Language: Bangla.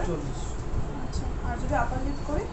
করে চল্লিশ। আচ্ছা আর যদি আপার লিফট করি?